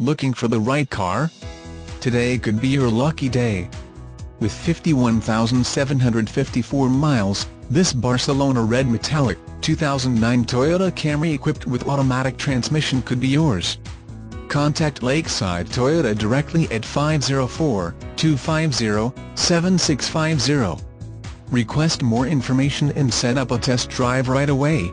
Looking for the right car? Today could be your lucky day. With 51,754 miles, this Barcelona Red Metallic, 2009 Toyota Camry equipped with automatic transmission could be yours. Contact Lakeside Toyota directly at 504-250-7650. Request more information and set up a test drive right away.